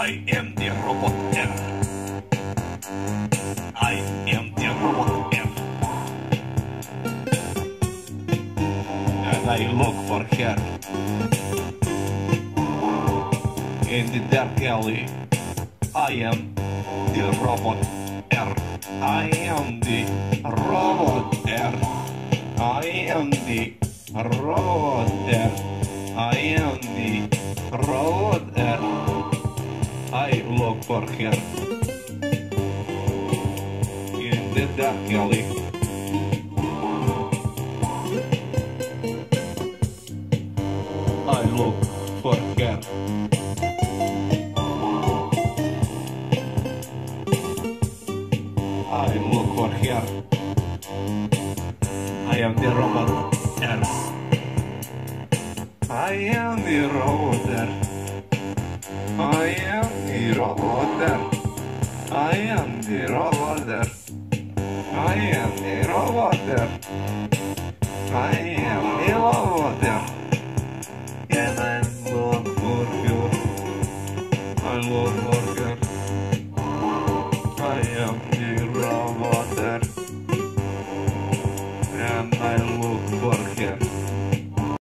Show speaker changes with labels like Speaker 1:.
Speaker 1: I am the robot R. I am the Roboter. And I look for her. In the dark alley, I am the robot R. I am the robot R. I am the robot R. I am the robot R. I look for her in the dark alley. I look for her. I look for her. I am the robot I am the robot there, all are there. I am the all there. I am the all there. I am the all there. And I'm Lord for. I'm Lord for. I am.